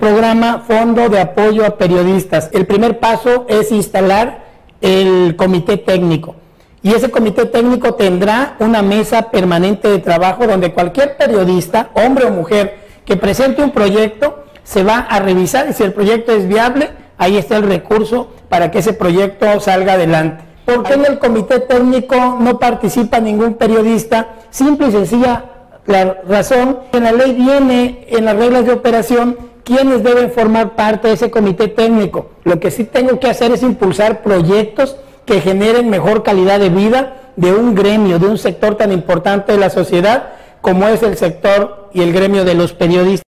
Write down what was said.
programa Fondo de Apoyo a Periodistas. El primer paso es instalar el comité técnico. Y ese comité técnico tendrá una mesa permanente de trabajo donde cualquier periodista, hombre o mujer, que presente un proyecto, se va a revisar y si el proyecto es viable, ahí está el recurso para que ese proyecto salga adelante. ¿Por qué en el comité técnico no participa ningún periodista? Simple y sencilla la razón, en la ley viene en las reglas de operación quienes deben formar parte de ese comité técnico. Lo que sí tengo que hacer es impulsar proyectos que generen mejor calidad de vida de un gremio, de un sector tan importante de la sociedad como es el sector y el gremio de los periodistas.